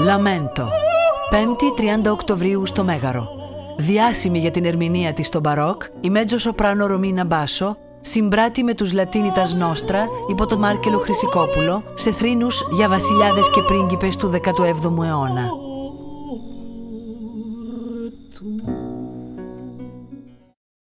Λαμέντο. 5η 30 Οκτωβρίου στο Μέγαρο. Διάσημη για την ερμηνεία της στο Μπαρόκ, η μέτζο σοπράνο Ρωμίνα Μπάσο συμπράττει με τους Λατίνιτας Νόστρα υπό τον Μάρκελο Χρυσικόπουλο σε θρήνους για βασιλιάδες και πρίγκιπες του 17ου αιώνα.